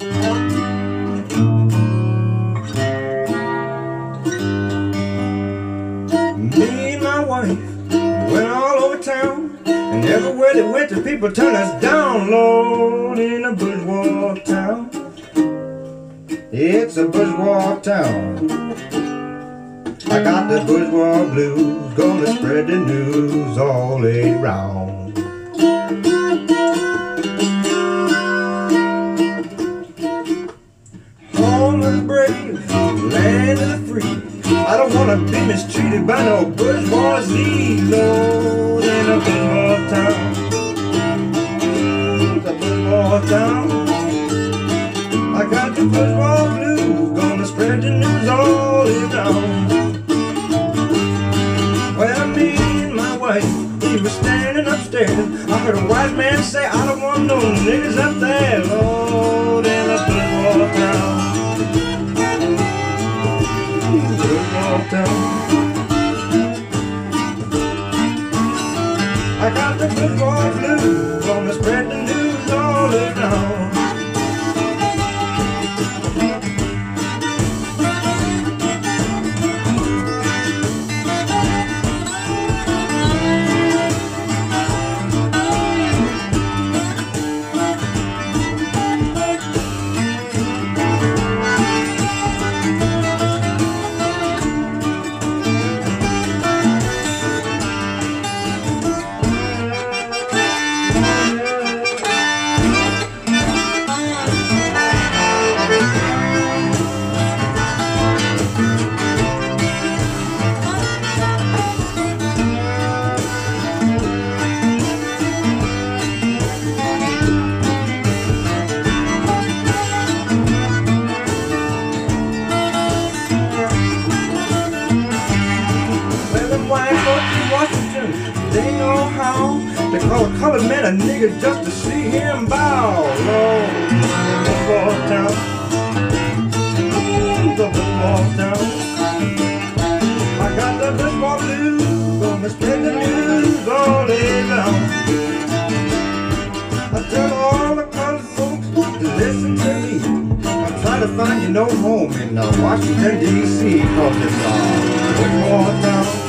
Me and my wife went all over town, and everywhere that went, the people turned us down, Lord, in a bourgeois town. It's a bourgeois town. I got the bourgeois blues, gonna spread the news all around. Wanna be mistreated by no bourgeoisie, Lord, in a bourgeois town. The bourgeois town. I got the bourgeois blues, gonna spread the news all around. Well, me and my wife, we were standing upstairs. I heard a white man say, I don't want no niggas up I got the bourgeois blues, gonna spread the news to call a colored man a nigga just to see him bow. Lord, the Ooh, the. I got the baseball blues, gonna spread the news all day long. I tell all the colored folks to listen to me. I'm trying to find you no home in uh, Washington D.C. Cause it's uh, Whitmore town.